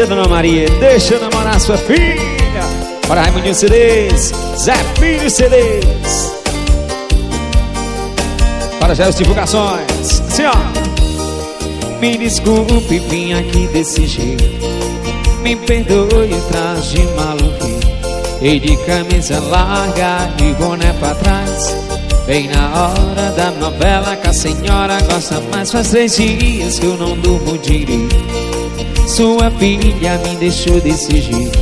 Eita, Dona Maria, deixa eu namorar sua filha. Para Raimundinho CDs, Zé Filho CDs. Para já as divulgações. Assim, ó. Me desculpe, vim aqui desse jeito. Me perdoe o traje maluco. E de camisa larga e boné pra trás. Bem na hora da novela que a senhora gosta mais Faz três dias que eu não durmo direito Sua filha me deixou desse jeito.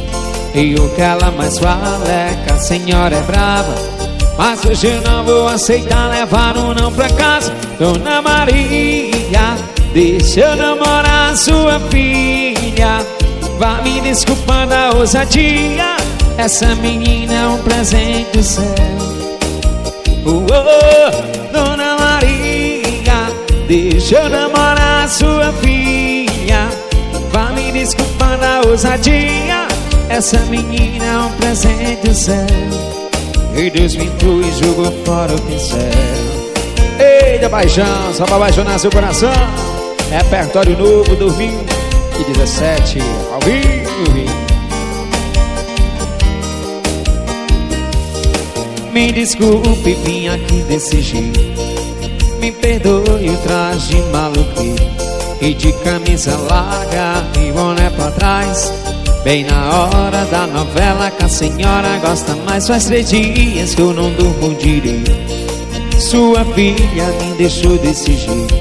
E o que ela mais fala é que a senhora é brava. Mas hoje eu não vou aceitar levar um não pra casa. Dona Maria, deixa eu namorar sua filha. Vá me desculpando a ousadia. Essa menina é um presente do céu. Oh, oh, Dona Maria, deixa eu namorar sua filha. Me da ousadia. Essa menina é um presente do céu. E Deus pintou e jogou fora o pincel. Eita, paixão, só pra apaixonar seu coração. Repertório novo 2017, ao vivo. Me desculpe, vim aqui desse jeito Me perdoe o traje maluco E de camisa larga e boné pra trás. Bem na hora da novela que a senhora gosta mais. Faz três dias que eu não durmo direito. Sua filha me deixou desse jeito.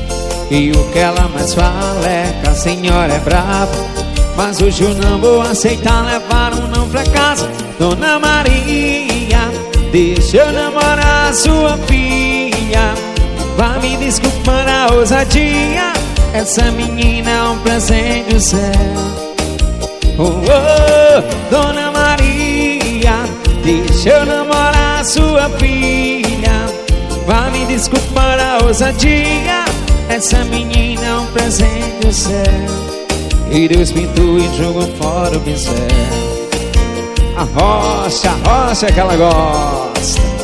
E o que ela mais fala é que a senhora é brava. Mas hoje eu não vou aceitar levar um não pra casa. Dona Maria Deixa eu namorar sua filha. Vá me desculpar a ousadia Essa menina é um presente do céu. Oh, oh, Dona Maria Deixa eu namorar sua filha. Vá me desculpar a ousadia. Essa menina é um presente do céu. E Deus pintou e jogou fora o pincel. A rocha, a rocha que ela gosta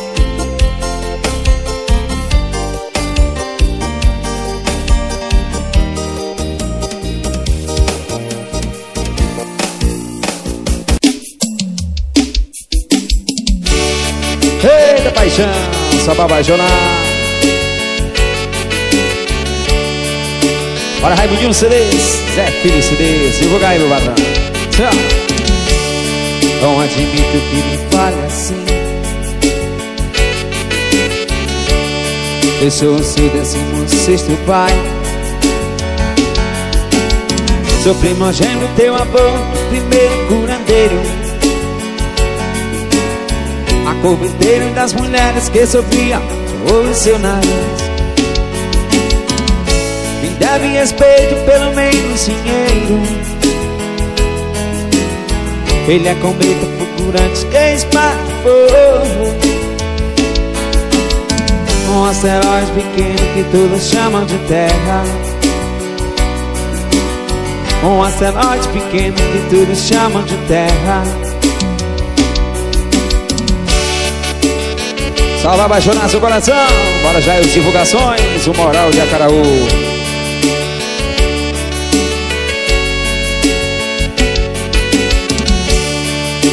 Só pra apaixonar. Bora Raimundinho CDs, Zé Filho CDs, divulga aí meu Tchau não admito que me fale assim. Eu sou o seu décimo sexto pai. Sou primogênito, teu avô, primeiro curandeiro A coveteiro das mulheres que sofria o seu nariz Me deve respeito, pelo menos dinheiro. Ele é cometa fulgurante que espalha fogo Um asteroide pequeno que todos chamam de terra. Um asteroide pequeno que todos chamam de terra Salve apaixonar seu coração. Bora já as divulgações O Moral de Acaraú.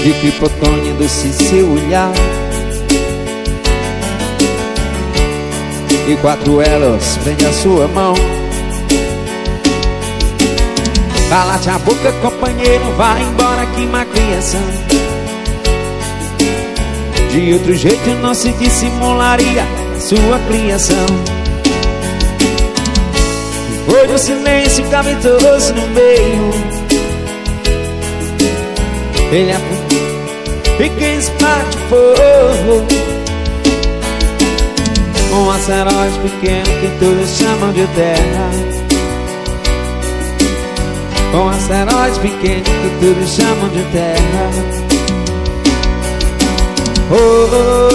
De criptônia doce seu olhar. E quatro elas prende a sua mão. Cala-te a boca, companheiro, vai embora que má criação De outro jeito não se dissimularia sua criação. Foi do silêncio cabentoso no meio. Ele é e quem espate fogo. Um asteroide pequeno que todos chamam de terra. Um asteroide pequeno que todos chamam de terra oh, oh, oh.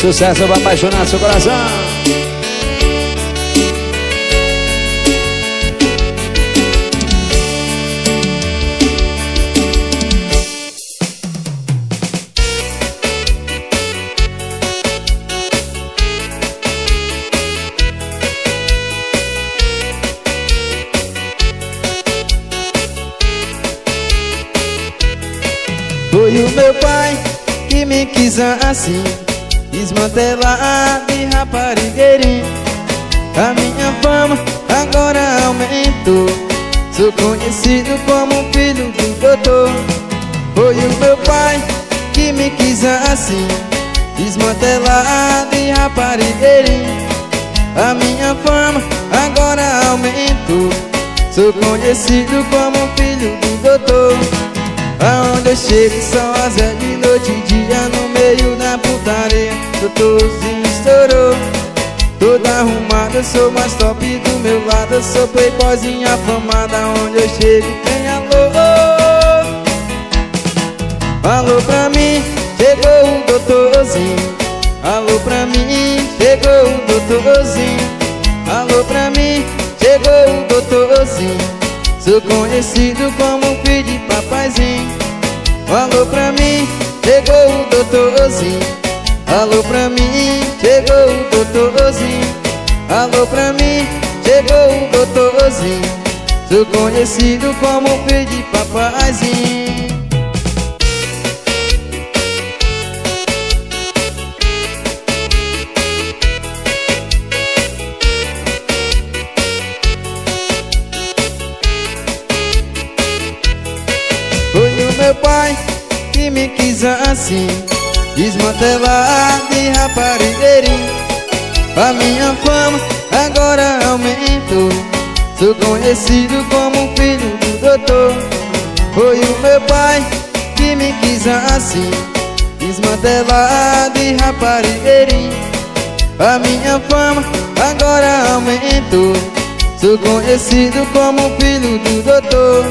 Sucesso vai apaixonar seu coração. Assim. Desmantelar de raparigueirinho A minha fama agora aumentou. Sou conhecido como filho do doutor. Foi o meu pai que me quis assim. Desmantelar de raparigueirinho A minha fama agora aumentou. Sou conhecido como filho do doutor. Aonde eu chego são as de noite e dia No meio da putaria Doutorzinho estourou. Toda arrumada, sou mais top do meu lado. Eu sou playboyzinha afamada Onde eu chego tem alô? Alô pra mim, chegou o doutorzinho. Alô pra mim, chegou o doutorzinho. Alô pra mim, chegou o doutorzinho. Sou conhecido como filho de papaizinho Alô pra mim, chegou o doutorzinho. Alô pra mim, chegou o doutorzinho. Alô pra mim, chegou o doutorzinho. Sou conhecido como filho de papaizinho meu pai que me quis assim. Desmantelar de raparigueirinho A minha fama agora aumentou Sou conhecido como filho do doutor. Foi o meu pai que me quis assim. Desmantelar de raparigueirinho A minha fama agora aumentou Sou conhecido como filho do doutor.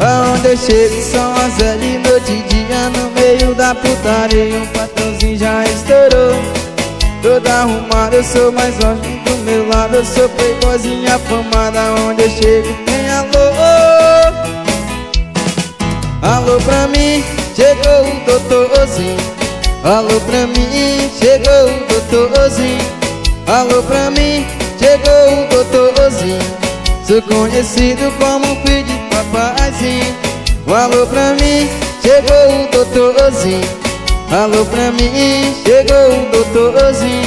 Aonde eu chego são as de noite e dia No meio da putaria. Um patrãozinho já estourou. Toda arrumada, eu sou mais longe do meu lado. Eu sou playboyzinha afamada Onde eu chego tem alô. Alô pra mim, chegou o doutorzinho. Alô pra mim, chegou o doutorzinho. Alô pra mim, chegou o doutorzinho. Sou conhecido como filho de papaizinho Um alô pra mim, chegou o doutorzinho Alô pra mim, chegou o doutorzinho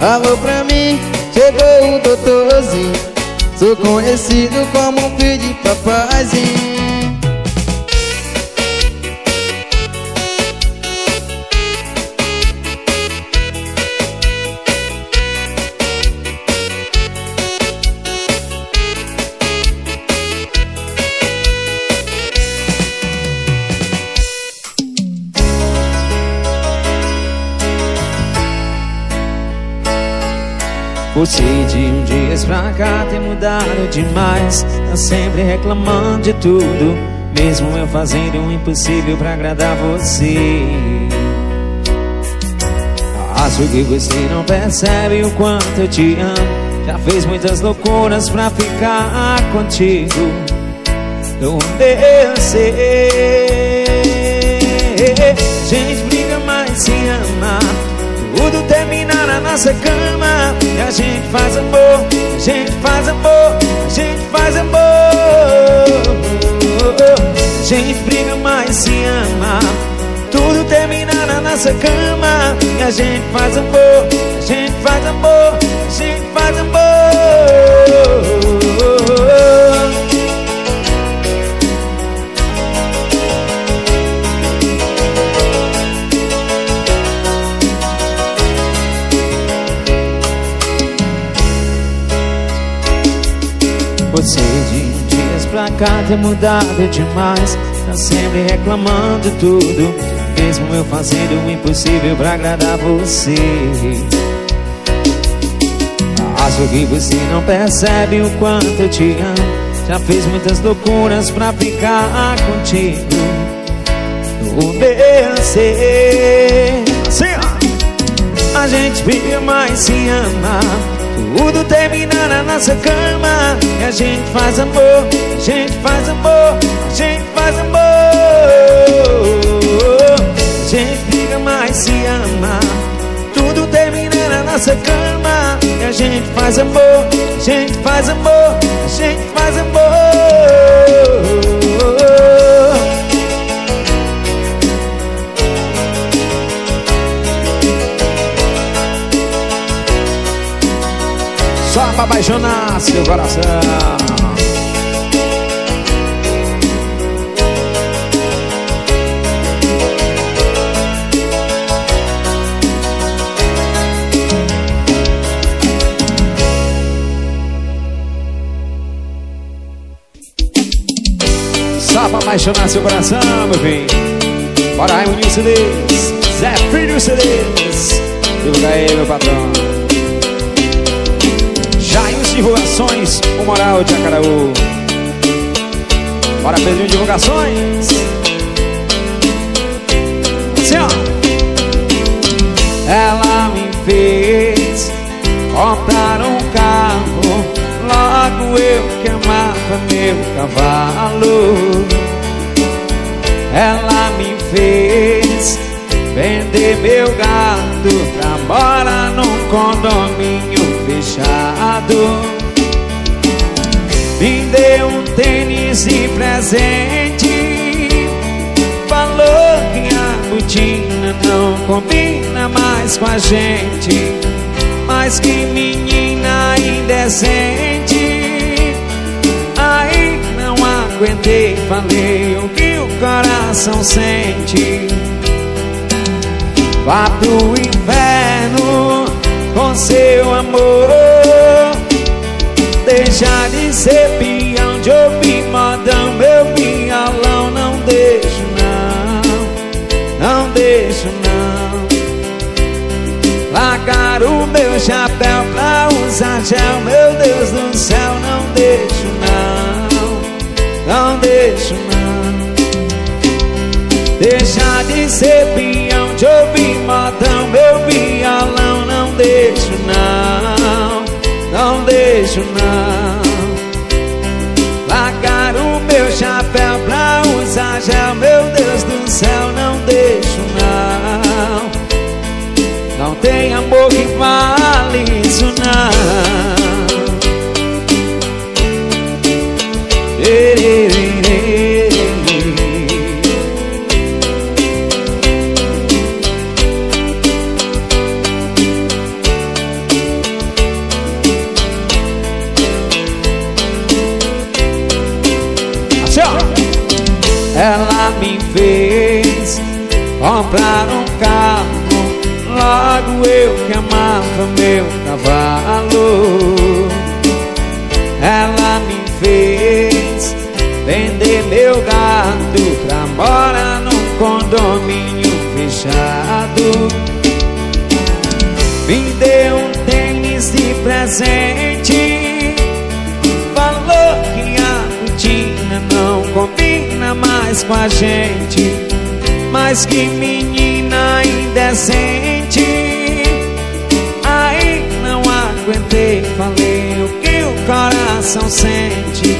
Alô pra mim, chegou o doutorzinho Sou conhecido como filho de papaizinho Você de um dias pra cá tem mudado demais. Tá sempre reclamando de tudo Mesmo eu fazendo o impossível pra agradar você. Acho que você não percebe o quanto eu te amo. Já fez muitas loucuras pra ficar contigo. Eu sei Gente briga, mas se ama. Tudo termina na nossa cama E a gente faz amor, a gente faz amor, a gente faz amor. A gente briga, mas se ama Tudo termina na nossa cama E a gente faz amor, a gente faz amor, a gente faz amor Você de dias pra cá tem mudado demais. Tá sempre reclamando tudo Mesmo eu fazendo o impossível pra agradar você. Acho que você não percebe o quanto eu te amo. Já fez muitas loucuras pra ficar contigo. Ser Assim, ó. A gente vive mais se ama tudo termina na nossa cama. E a gente faz amor, a gente faz amor, a gente faz amor. A gente briga, mas se ama. Tudo termina na nossa cama. E a gente faz amor, a gente faz amor, a gente faz amor seu coração. Só pra apaixonar seu coração, meu bem. Bora, Raimundo CDs, Zé Filho CDs. Divulga aí, meu patrão. Divulgações, o Moral de Acaraú. Bora, Pedrinho, divulgações. Assim. Ela me fez comprar um carro. Logo eu que amava meu cavalo. Ela me fez vender meu gado pra morar num condomínio fechado. Me deu um tênis de presente. Falou que a botina não combina mais com a gente. Mas que menina indecente. Aí não aguentei, falei o que o coração sente. Vá pro inferno com seu amor. Deixa de ser peão de ouvir modão Meu violão não deixo não Não deixo não. Largar o meu chapéu pra usar gel Meu Deus do céu não deixo não Não deixo não. Deixa de ser peão de ouvir modão Meu violão deixo não, não deixo não. Largar o meu chapéu pra usar gel Meu Deus do céu, não deixo não. Não tem amor que vale comprar um carro Logo eu que amava meu cavalo. Ela me fez vender meu gado Pra morar num condomínio fechado. Me deu um tênis de presente Falou que a rotina não combina mais com a gente mas que menina indecente. Aí não aguentei, falei o que o coração sente.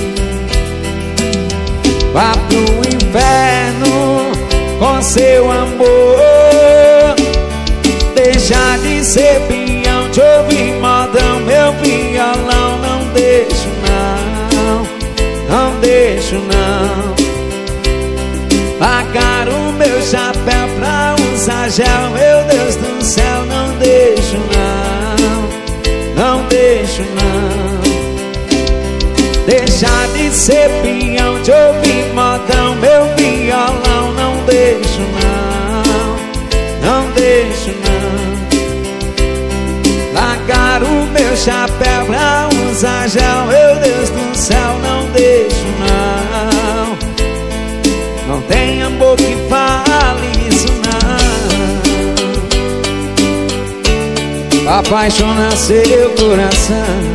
Vá pro inferno com seu amor. Deixa de ser peão, de ouvir Deixar de ouvir modão Meu violão, não deixo não Não deixo não. Largar o meu chapéu pra usar gel Meu Deus do céu, não deixo não. Não tem amor que fale isso não. Apaixonar seu coração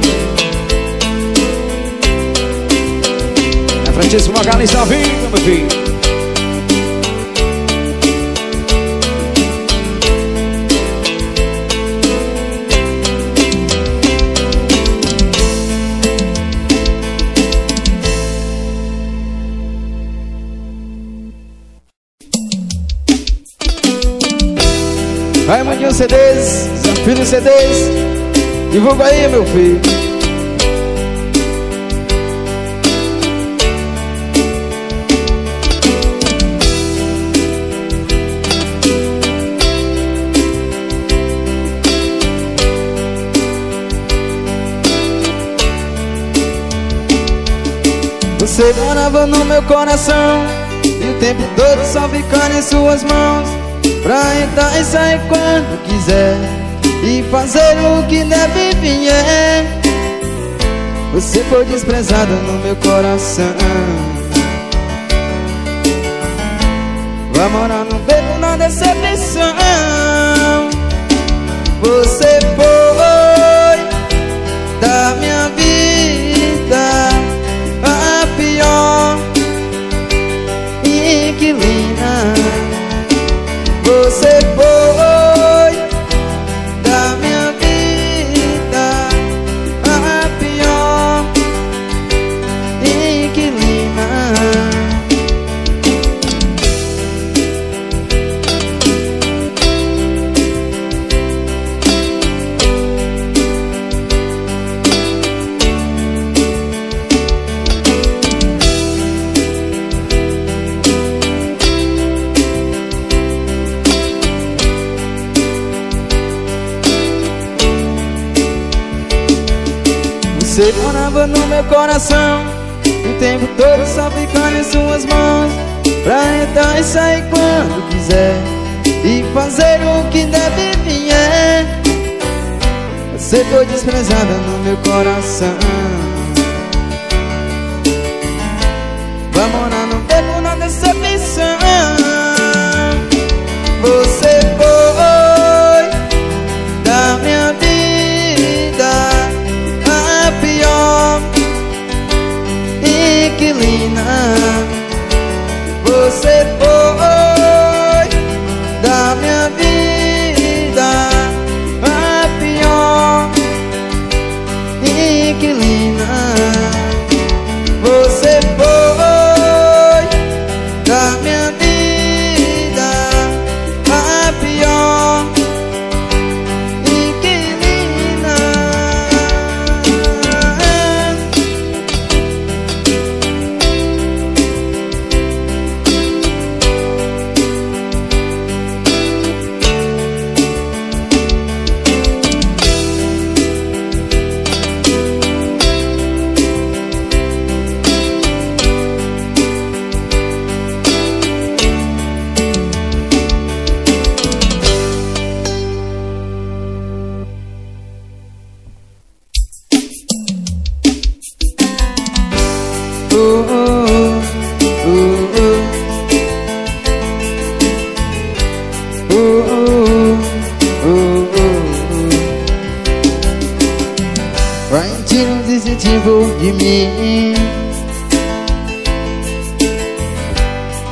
Francisco Magalhães está vindo, meu filho Raimundinho CDs, Filho CDs, divulga aí, meu filho. Você morava no meu coração. E o tempo todo só ficando em suas mãos. Pra entrar e sair quando quiser. E fazer o que deve vier Você foi desprezada no meu coração. Vai morar no beco na decepção. Você foi Morava no meu coração. O tempo todo só ficando em suas mãos. Pra entrar e sair quando quiser E fazer o que deve vier Você foi desprezada no meu coração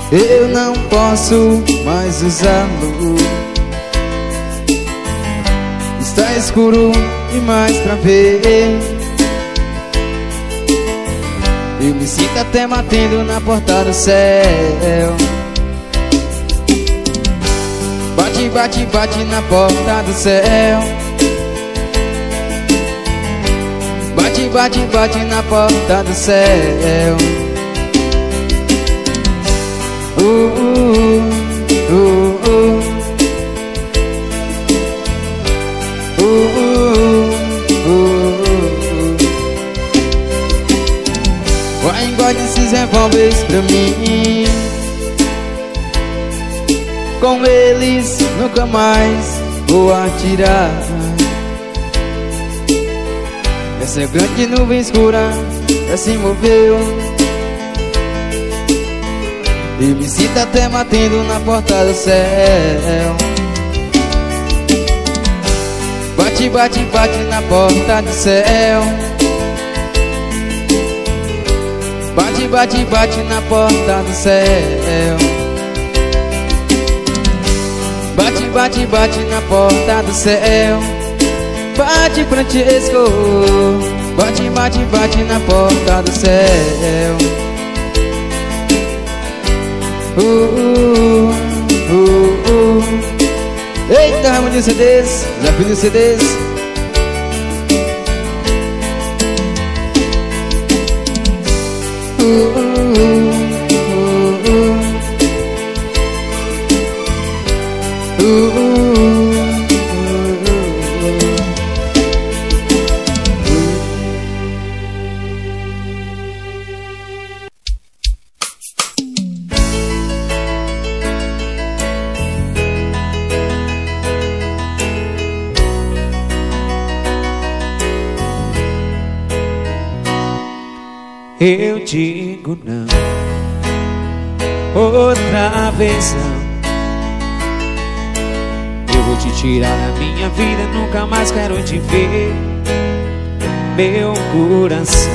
Eu não posso mais usá-lo. Está escuro demais pra ver. Eu me sinto até batendo na porta do céu. Bate, bate, bate na porta do céu. Bate, bate, bate na porta do céu Vai guarde esses revólveres pra mim. Com eles nunca mais vou atirar. Essa grande nuvem escura já se moveu E sinto até batendo na porta do céu. Bate, bate, bate na porta do céu. Bate, bate, bate na porta do céu. Bate, bate, bate na porta do céu. Bate, Francesco Bate, bate, bate na porta do céu uh, uh, uh, uh. Eita, harmonia CDs Já os CDs Uh, uh, uh, digo não. Outra vez não. Eu vou te tirar da minha vida, nunca mais quero te ver. Meu coração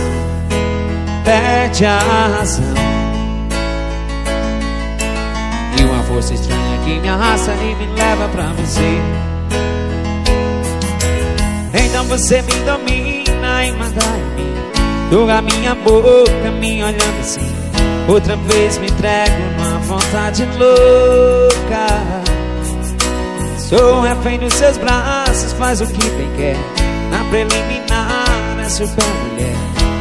pede a razão. E uma força estranha que me arrasta e me leva pra você. Então você me domina e manda Toca minha boca, me olhando assim. Outra vez me entrego numa vontade louca. Sou refém dos seus braços, faz o que bem quer. Na preliminar é super mulher.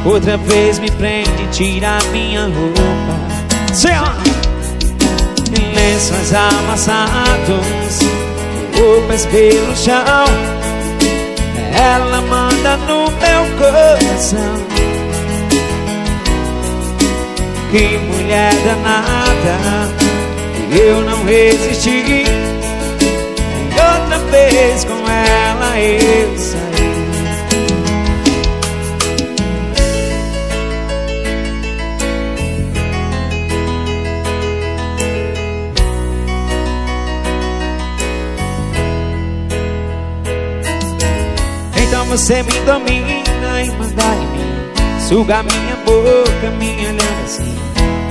Outra vez me prende, tira minha roupa. Senhor! Lençóis amassados, roupas pelo chão. Ela manda no meu coração. Que mulher danada, eu não resisti. E outra vez com ela eu saí. Então você me domina e manda em mim Suga minha boca,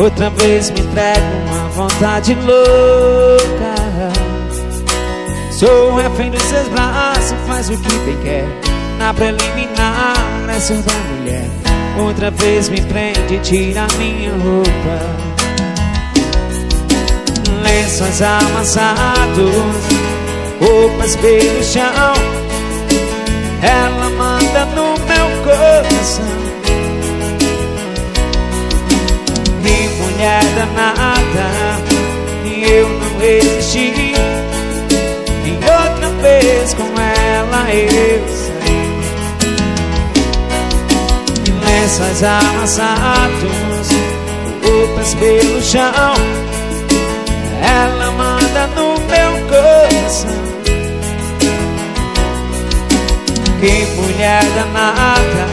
Outra vez me entrego uma vontade louca. Sou refém dos seus braços, faz o que bem quer. Na preliminar é sua mulher. Outra vez me prende, tira minha roupa. Lençóis amassados Roupas pelo chão. Ela manda no meu coração mulher danada E eu não resisti. E outra vez com ela eu saí. Lençóis amassados Roupas pelo chão Ela manda no meu coração. Que mulher danada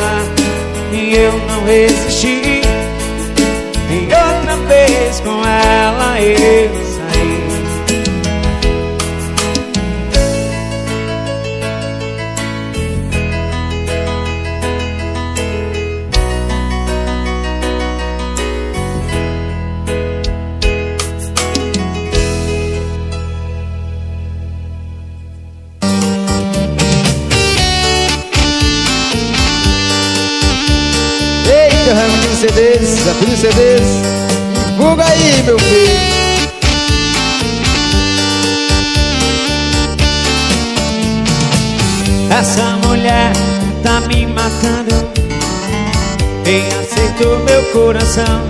E eu não resisti. E vez com ela eu saí Eita, Raimundo CDs, desafio CDs. Divulga aí, meu filho. Essa mulher tá me matando. Quem aceitou meu coração?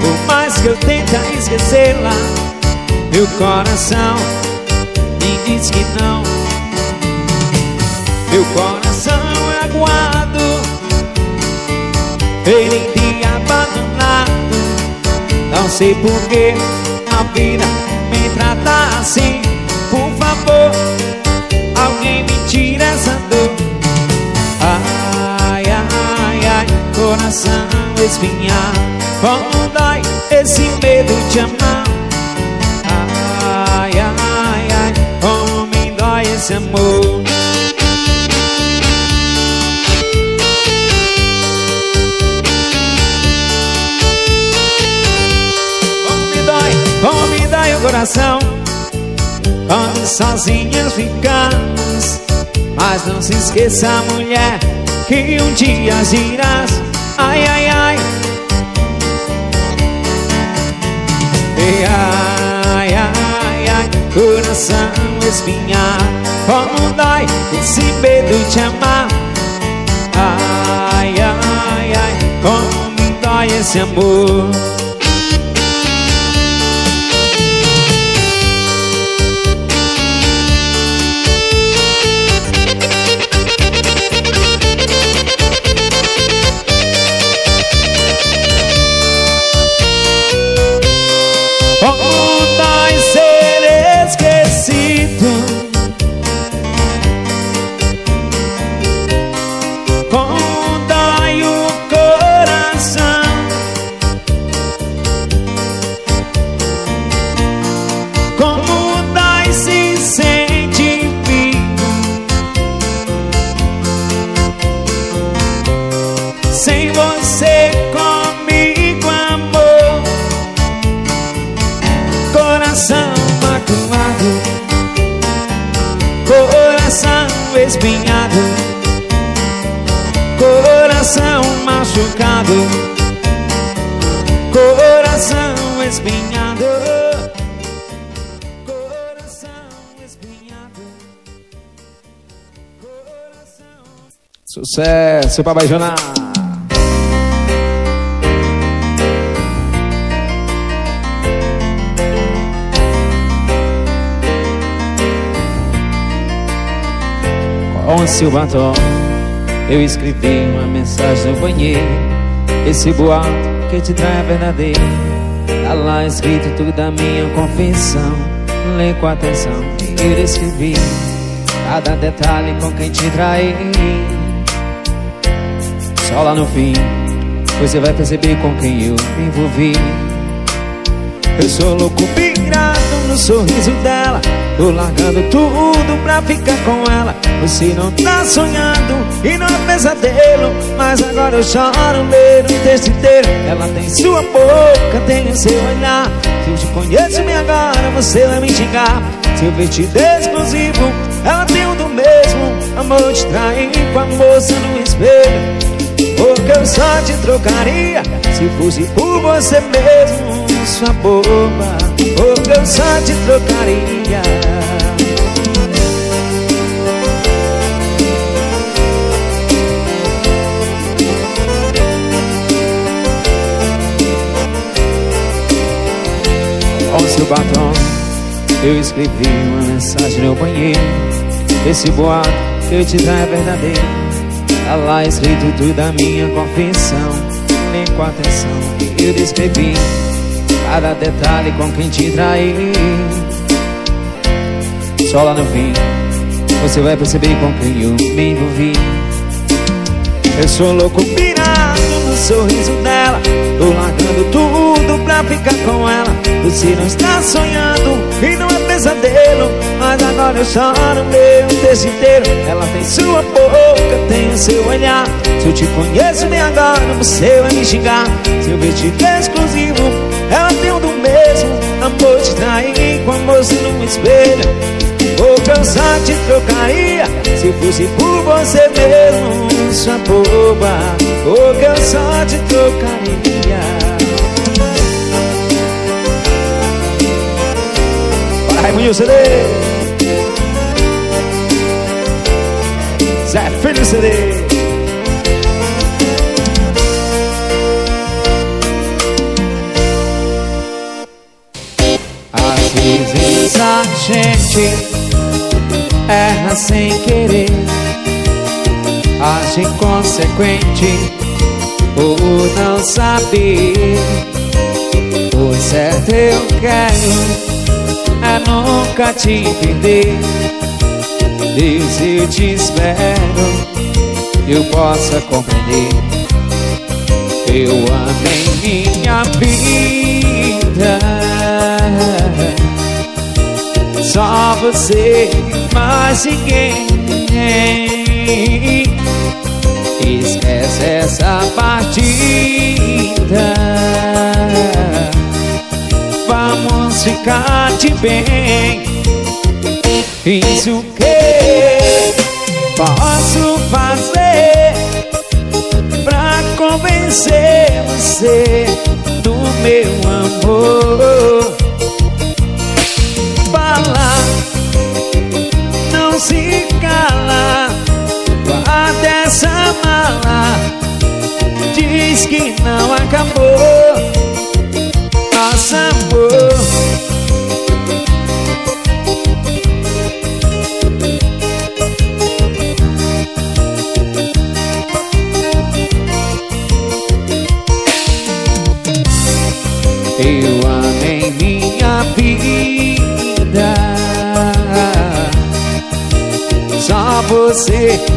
Por mais que eu tente esquecê-la Meu coração me diz que não. Meu coração é aguado sei por que a vida me trata assim. Por favor Alguém me tira essa dor. Ai, ai, ai Coração espinhar Como dói esse medo de amar. Ai, ai, ai Como me dói esse amor coração. Quando sozinhas ficamos Mas não se esqueça, mulher Que um dia irás Ai, ai, ai. E ai, ai, ai Coração espinhar Como dói esse medo de amar. Ai, ai, ai Como me dói esse amor Sucesso, Papai Jonas Com seu batom Eu escrevi uma mensagem no banheiro. Esse boato que te trai a verdadeira. Tá lá escrito tudo da minha confissão. Lê com atenção Eu escrevi. Cada detalhe com quem te trai Só lá no fim Você vai perceber com quem eu me envolvi. Eu sou louco pirado no sorriso dela Tô largando tudo pra ficar com ela. Você não tá sonhando e não é pesadelo Mas agora eu choro, ler o texto inteiro Ela tem sua boca, tem o seu olhar. Se eu te conheço bem agora, você vai me xingar Seu vestido exclusivo, ela tem um do mesmo. Amor te trair com a moça no espelho Porque eu só te trocaria Se fosse por você mesmo, sua boba. Porque eu só te trocaria. Com seu batom Eu escrevi uma mensagem no banheiro. Esse boato que eu te dá é verdadeiro Tá lá escrito tudo da minha confissão Nem com atenção eu descrevi Cada detalhe com quem te trair Só lá no fim Você vai perceber com quem eu me envolvi. Eu sou louco pirado no sorriso dela. Tô largando tudo pra ficar com ela. Você não está sonhando e não é pesadelo Mas agora eu choro meu texto Ela tem sua boca, tem o seu olhar. Se eu te conheço bem agora, você vai me xingar. Seu vestido é exclusivo, ela tem um do mesmo. Amor te trair com a moça no espelho. Vou cansar, te trocaria Se fosse por você mesmo, sua boba. Vou cansar, te trocaria Bora Raimundo CD Zé Filho CD Às vezes a gente erra sem querer. Age inconsequente ou não saber O certo eu quero nunca te perder Deus eu te espero Eu possa compreender. Eu amei minha vida. Só você, mais ninguém Esquece essa partida ficar de bem. Fiz o que posso fazer Pra convencer você do meu amor? Fala, não se cala Guarda essa mala. Diz que não acabou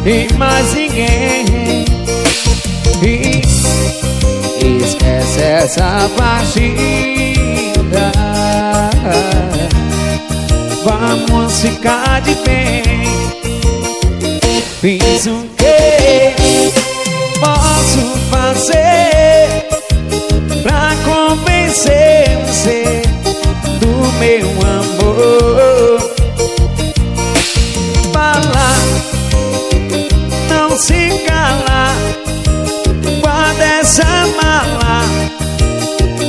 e mais ninguém. E esquece essa partida. Vamos ficar de bem Fiz o que posso fazer Pra convencer você do meu amor se calar Guarda essa mala.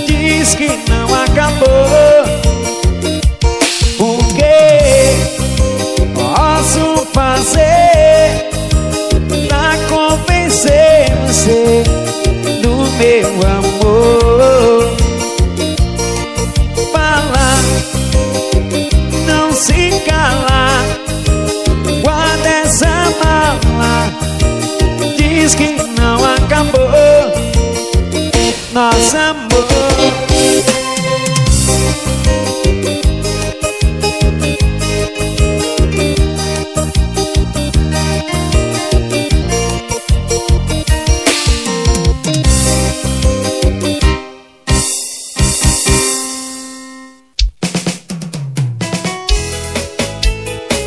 Diz que não acabou. Nosso amor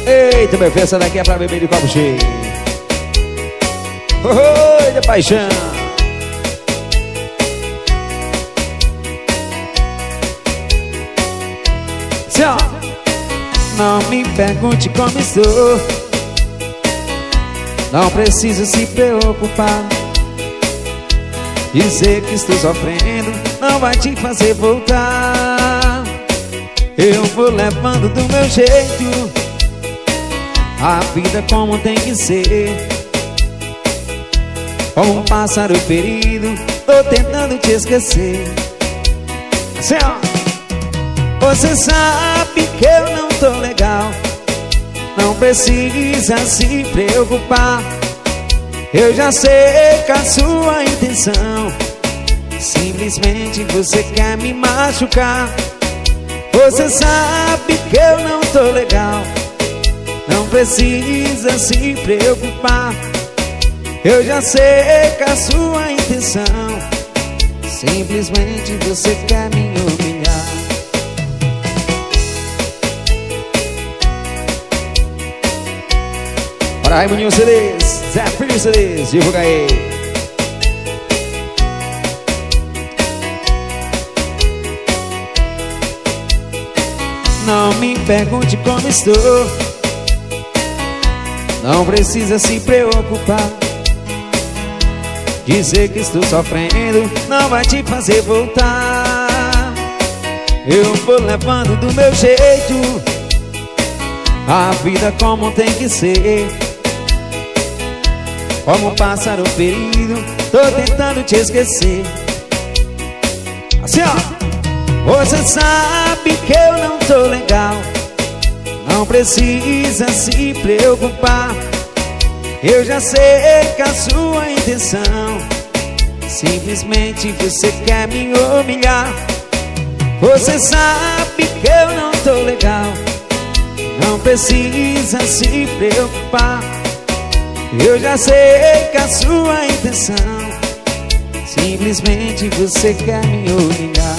Eita, meu filho, essa daqui é pra beber de copo cheio. Oi, de paixão. Me pergunte como estou. Não preciso se preocupar. Dizer que estou sofrendo não vai te fazer voltar. Eu vou levando do meu jeito. A vida como tem que ser Como um pássaro ferido Tô tentando te esquecer assim, ó. Você sabe que eu não tô legal. Não precisa se preocupar. Eu já sei que a sua intenção. Simplesmente você quer me machucar. Você sabe que eu não tô legal. Não precisa se preocupar. Eu já sei que a sua intenção. Simplesmente você quer me humilhar Bora Raimundo CDs, Zé Filho CDs, divulga aí. Não me pergunte como estou. Não precisa se preocupar. Dizer que estou sofrendo Não vai te fazer voltar. Eu vou levando do meu jeito. A vida como tem que ser Como um pássaro ferido Tô tentando te esquecer Assim ó Você sabe que eu não tô legal não precisa se preocupar. Eu já sei que a sua intenção Simplesmente você quer me humilhar Você sabe que eu não tô legal Não precisa se preocupar Eu já sei que a sua intenção Simplesmente você quer me humilhar.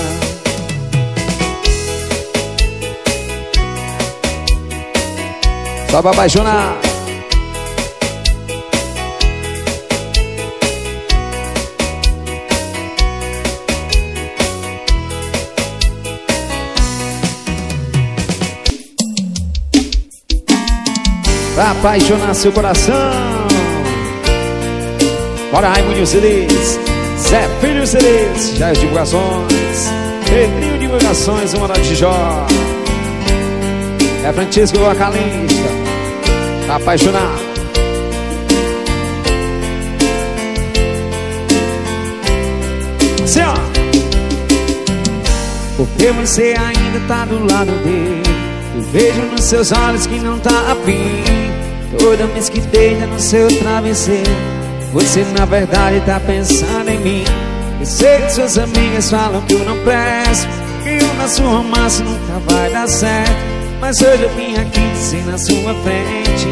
Pra apaixonar apaixonar seu coração Bora Raimundo CDs Zé Filho CDs Já as divulgações Pedrinho Divulgações, uma da Tijó É Francisco Vocalista. Tá apaixonado. Assim, ó. Porque você ainda tá do lado dele. Eu vejo nos seus olhos que não tá afim. Toda vez que deita no seu travesseiro Você na verdade tá pensando em mim Eu sei que suas amigas falam que eu não presto Que o nosso romance nunca vai dar certo. Mas hoje eu vim aqui dizer na sua frente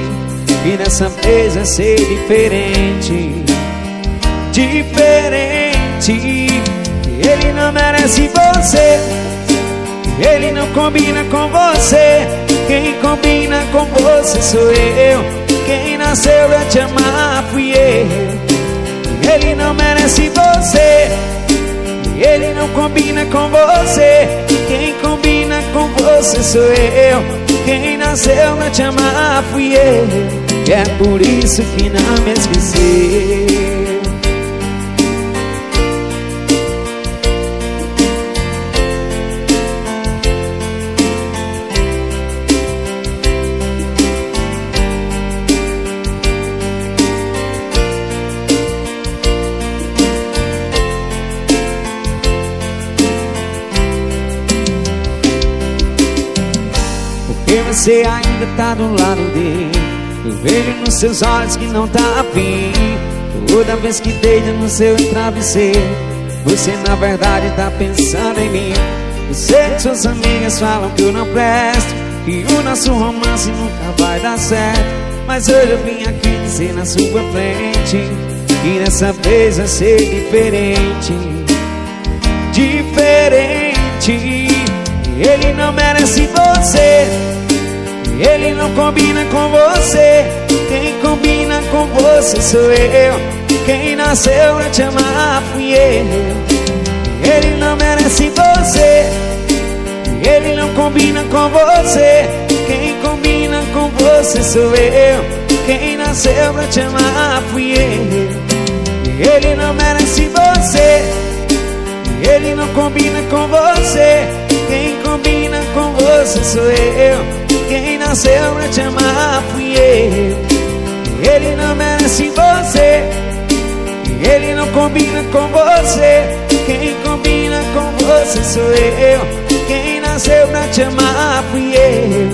E dessa vez vai ser diferente. Diferente. Ele não merece você Ele não combina com você. Quem combina com você sou eu Quem nasceu pra te amar fui eu. Ele não merece você. Ele não combina com você. Quem combina com você sou eu. Quem nasceu pra te amar fui eu. É por isso que não me esqueceu você ainda tá do lado dele. Eu vejo nos seus olhos que não tá afim. Toda vez que deita no seu travesseiro Você na verdade tá pensando em mim. Você e suas amigas falam que eu não presto Que o nosso romance nunca vai dar certo. Mas hoje eu vim aqui dizer na sua frente Que dessa vez vai ser diferente. Diferente. Ele não merece não combina com você. Quem combina com você sou eu. Quem nasceu pra te amar fui eu Ele não merece você. Ele não combina com você. Quem combina com você sou eu. Quem nasceu pra te amar fui eu Ele não merece você. Ele não combina com você. Quem combina com você sou eu nasceu pra te amar fui eu Ele não merece você. Ele não combina com você. Quem combina com você sou eu. Quem nasceu pra te amar fui eu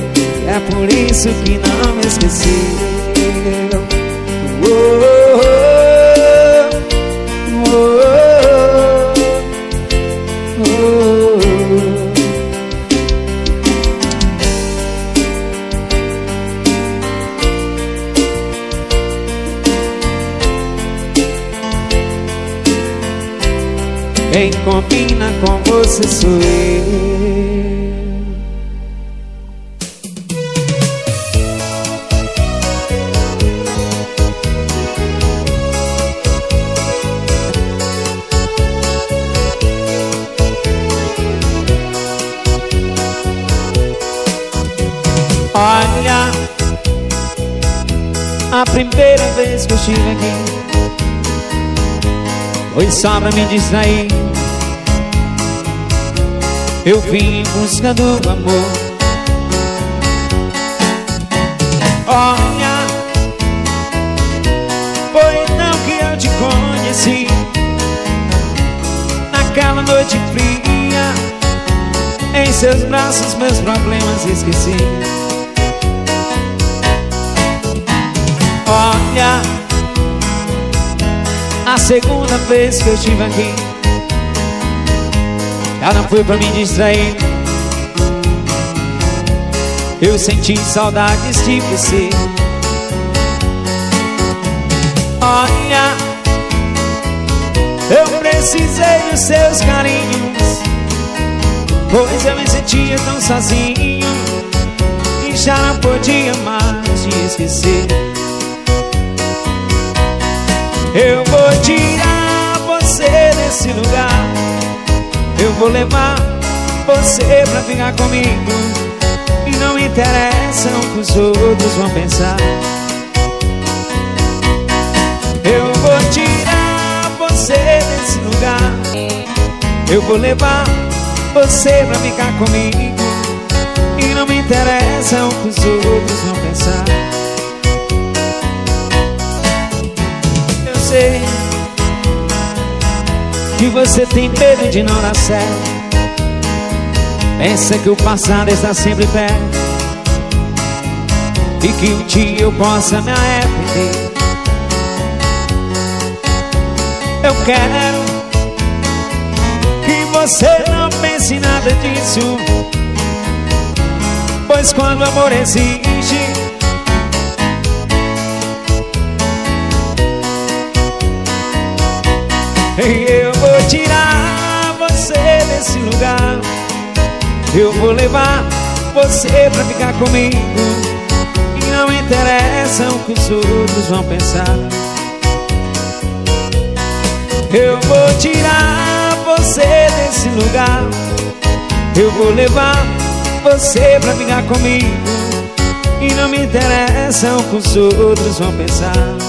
É por isso que não me esqueceu oh, oh, Quem combina com você sou eu. Olha A primeira vez que eu estive aqui foi só pra me distrair Eu vim em busca do amor. Olha Foi então que eu te conheci. Naquela noite fria Em seus braços meus problemas esqueci. Olha a segunda vez que eu estive aqui. Já não foi pra me distrair. Eu senti saudades de você. Olha Eu precisei dos seus carinhos Pois eu me sentia tão sozinho E já não podia mais te esquecer eu vou tirar você desse lugar. Eu vou levar você pra ficar comigo. E não interessa o que os outros vão pensar. Eu vou tirar você desse lugar. Eu vou levar você pra ficar comigo. E não me interessa o que os outros vão pensar que você tem medo de não dar certo. Pensa que o passado está sempre perto e que um dia eu possa me arrepender. Eu quero que você não pense nada disso, pois quando o amor existe Eu vou tirar você desse lugar. Eu vou levar você pra ficar comigo. E não interessa o que os outros vão pensar. Eu vou tirar você desse lugar. Eu vou levar você pra ficar comigo. E não me interessa o que os outros vão pensar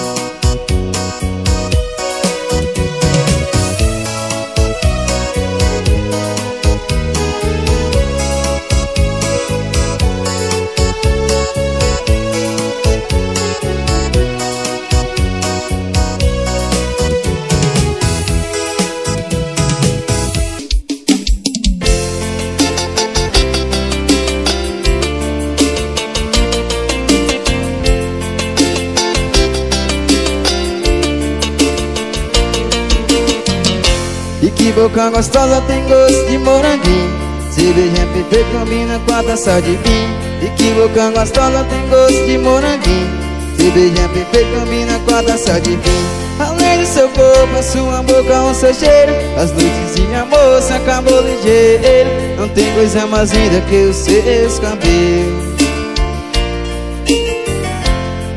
boca gostosa tem gosto de moranguinho. Cerveja é perfeita combina com a taça de vinho. E que boca gostosa tem gosto de moranguinho. Cerveja é perfeita combina com a taça de vinho. Além do seu corpo, a sua boca, o seu cheiro. As noites de amor se acabou ligeiro. Não tem coisa mais linda que os seus cabelos.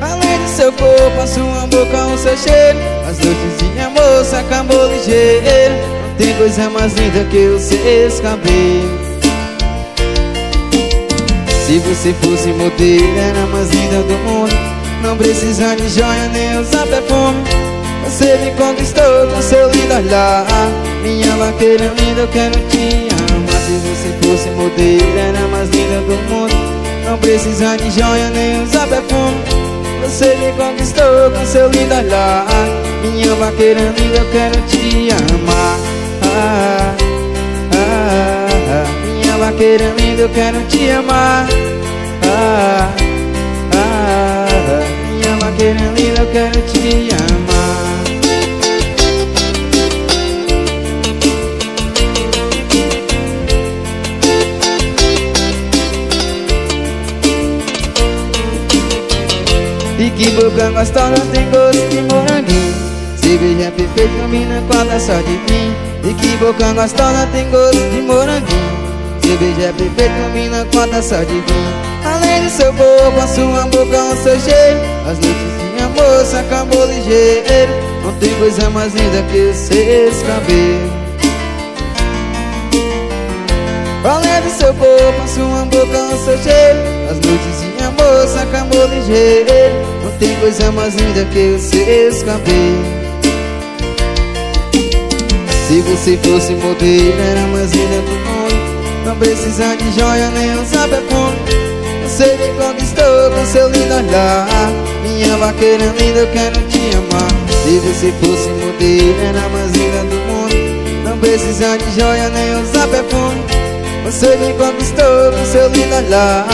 Além do seu corpo, a sua boca, o seu cheiro. As noites de amor se acabou ligeiro tem coisa mais linda que os seus cabelos se você fosse modelo, era a mais linda do mundo. Não precisa de joia nem usar perfume. Você me conquistou com seu lindo olhar Minha vaqueira linda, eu quero te amar. Se você fosse modelo, era a mais linda do mundo. Não precisa de joia nem usar perfume. Você me conquistou com seu lindo olhar Minha vaqueira linda, eu quero te amar ah, ah, ah vaqueira linda, eu quero te amar. Ah, ah, Minha vaqueira linda, eu quero te amar. E que boca gostosa tem gosto de moranguinho Cerveja é perfeita, combina com a taça de vinho E que boca gostosa tem gosto de moranguinho. Cerveja é perfeita, combina com taça de vinho Além do seu corpo, a sua boca, o seu cheiro. As noites de amor se acabou ligeiro. Não tem coisa mais linda que os seus cabelos Além do seu corpo, a sua boca, o seu cheiro. As noites de amor se acabou ligeiro. Não tem coisa mais linda que os seus cabelos Se você fosse modelo, era mais linda do mundo. Não precisa de joia nem usar perfume Você me conquistou com seu lindo olhar Minha vaqueira linda, eu quero te amar. Se você fosse modelo, era mais linda do mundo. Não precisa de joia nem usar perfume Você me conquistou com seu lindo olhar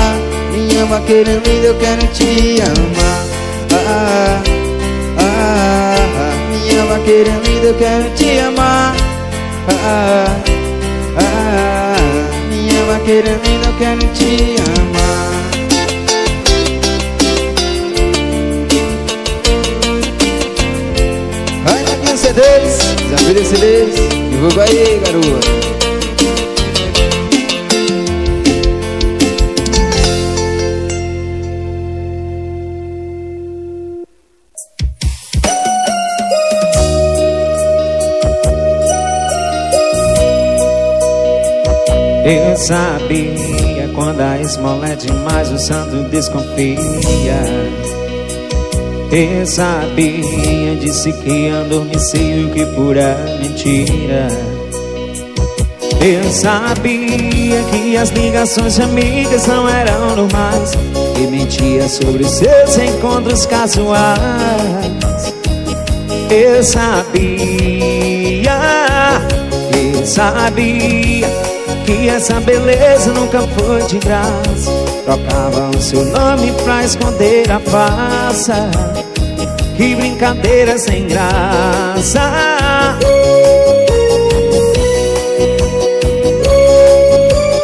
Minha vaqueira linda, eu quero te amar. Ah, ah, ah, Minha vaqueira linda, eu quero te amar ah, ah, minha vaqueira linda, eu quero te amar Vai aqui os CDs, desafio de CDs Divulga aí, garoa sabia quando a esmola é demais o santo desconfia. Eu sabia, disse que adormeceu que pura mentira. Eu sabia que as ligações de amigas não eram normais E mentia sobre seus encontros casuais. Eu sabia, eu sabia que essa beleza nunca foi de graça. Trocava o seu nome pra esconder a farsa. Que brincadeira sem graça.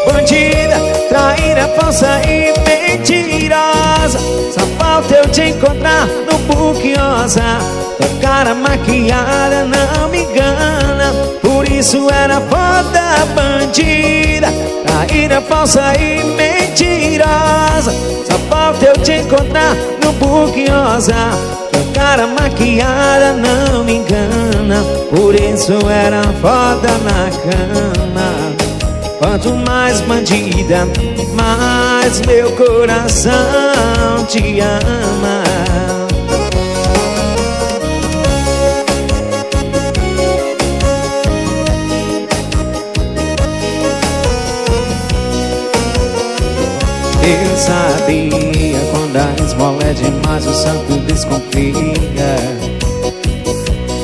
Bandida, traíra, falsa e mentirosa. Só falta eu te encontrar no Buquiosa Tua cara maquiada não me engana isso era foda bandida Traíra, falsa e mentirosa. Só falta eu te encontrar no Buquiosa Tua cara maquiada não me engana Por isso era foda na cama. Quanto mais bandida, mais meu coração te ama Eu sabia quando a esmola é demais o santo desconfia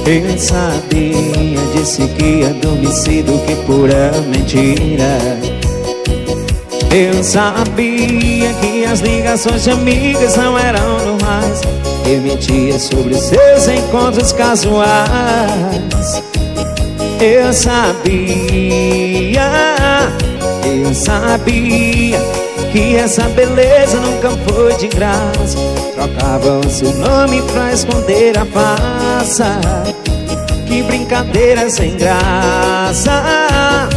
eu sabia, disse que adormecido que pura mentira. Eu sabia que as ligações de amigas não eram normais Eu mentia sobre seus encontros casuais. Eu sabia, eu sabia que essa beleza nunca foi de graça. Trocava o seu nome pra esconder a farsa. Que brincadeira sem graça.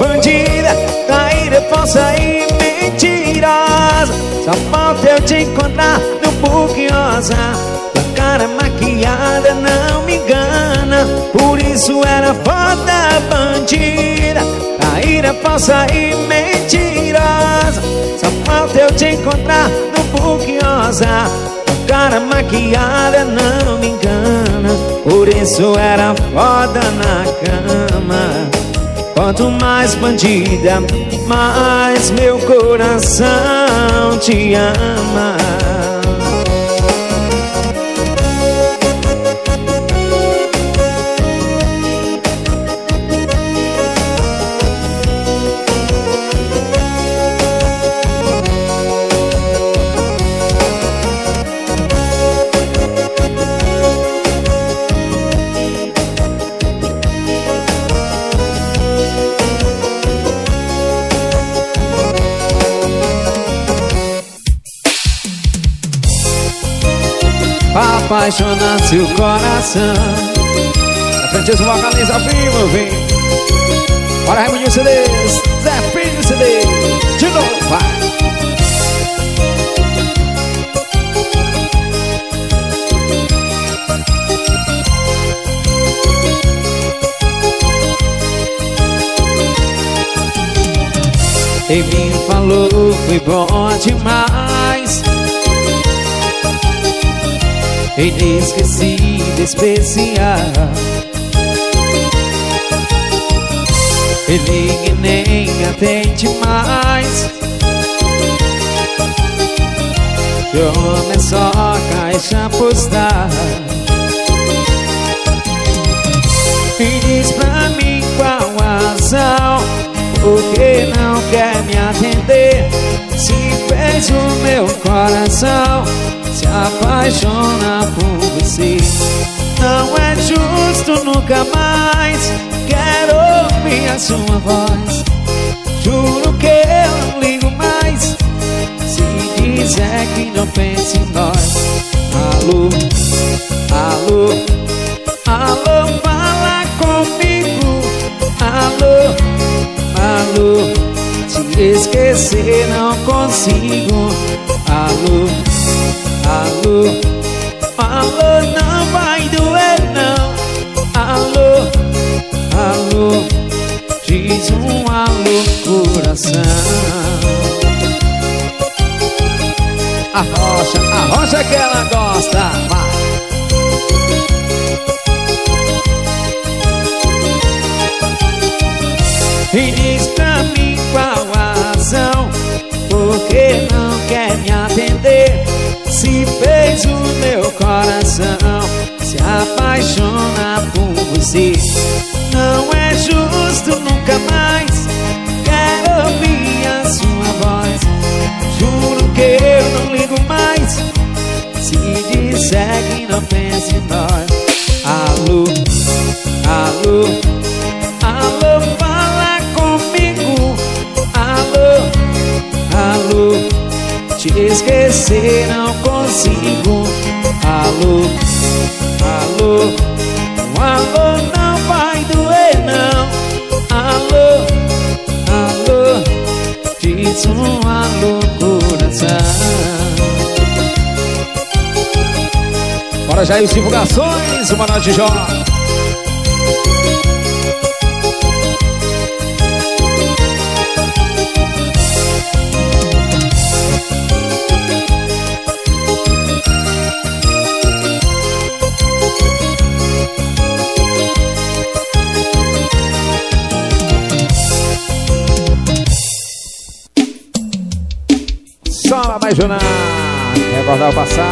Bandida, traíra, falsa e mentirosa. Só falta eu te encontrar no Book Rosa cara maquiada não me engana Por isso era foda bandida. Traíra falsa e mentirosa. Só falta eu te encontrar no book rosa cara maquiada não me engana Por isso era foda na cama. Quanto mais bandida, mais meu coração te ama apaixonar seu coração. Os vocalistas ao vivo, vem Bora Raimundo CDs, Zé Filho CD De novo, vai. Mim falou, foi bom demais inesquecível, especial. Ele nem atende mais. Chama é só caixa postal Me diz pra mim qual razão Por que não quer me atender? Se fez o meu coração se apaixona por você. Não é justo nunca mais Quero ouvir a sua voz. Juro que eu não ligo mais Se dizer que não pensa em nós. Alô, alô, alô, fala comigo. Alô, alô Te esquecer não consigo. Alô Alô, alô, não vai doer não. Alô, alô, diz um alô coração. A rocha, a rocha que ela gosta, vai. E que não quer me atender. Se fez o meu coração Se apaixona por você. Não é justo nunca mais. Quero ouvir a sua voz. Juro que eu não ligo mais. Se disser que não pensa em nós. Alô, alô, esquecer não consigo. Alô, alô, um alô não vai doer não. Alô, alô, diz um alô coração. Bora já os divulgações, uma noite jovem apaixonar, recordar o passado.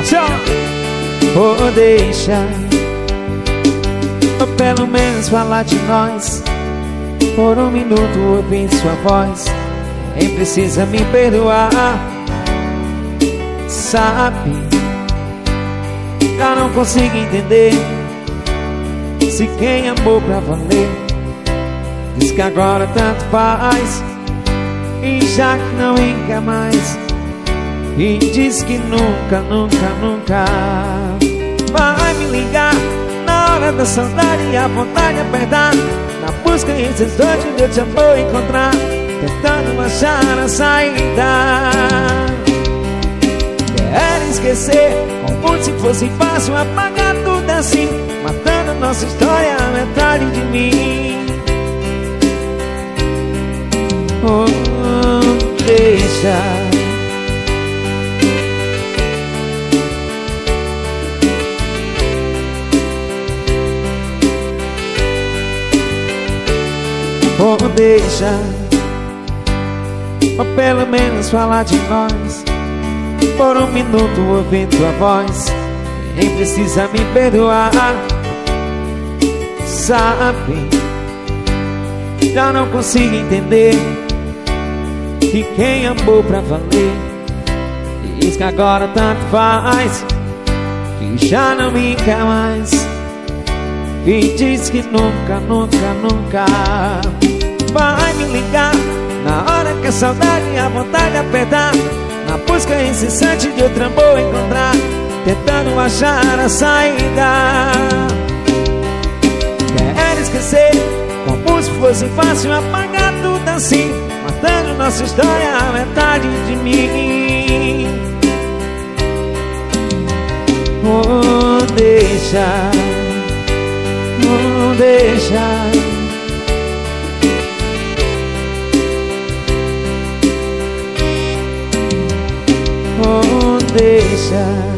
Assim. Vou deixar, ou pelo menos falar de nós. Por um minuto ouvi sua voz Nem precisa me perdoar Sabe Já não consigo entender Se quem amou pra valer. Diz que agora tanto faz. E já que não quer mais. E diz que nunca, nunca, nunca Vai me ligar. Na hora da saudade e a vontade apertar. Na busca incessante de eu te amor encontrar. Tentando achar a saída. Quero esquecer. Como se fosse fácil apagar tudo assim Matando nossa história a metade de mim. Oh, deixa. Ou deixa. Ou pelo menos falar de nós. Por um minuto ouvir tua voz Nem precisa me perdoar Sabe. Já não consigo entender Que quem amou pra valer Diz que agora tanto faz Que já não me quer mais e diz que nunca, nunca, nunca Vai me ligar. Na hora que a saudade e a vontade apertar Na busca incessante de outro amor encontrar Tentando achar a saída. Quero esquecer Como se fosse fácil apagar tudo assim Matando nossa história a metade de mim. Oh, deixa não deixa Oh, deixa